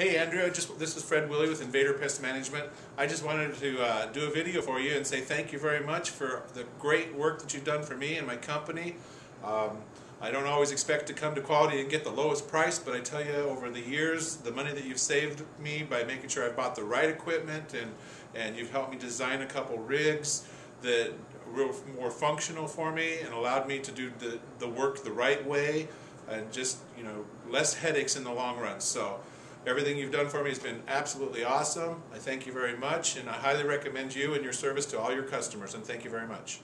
Hey Andrew, just this is Fred Willey with Invader Pest Management. I just wanted to uh, do a video for you and say thank you very much for the great work that you've done for me and my company. Um, I don't always expect to come to quality and get the lowest price, but I tell you, over the years, the money that you've saved me by making sure I bought the right equipment and and you've helped me design a couple rigs that were more functional for me and allowed me to do the the work the right way and just you know less headaches in the long run. So. Everything you've done for me has been absolutely awesome. I thank you very much, and I highly recommend you and your service to all your customers, and thank you very much.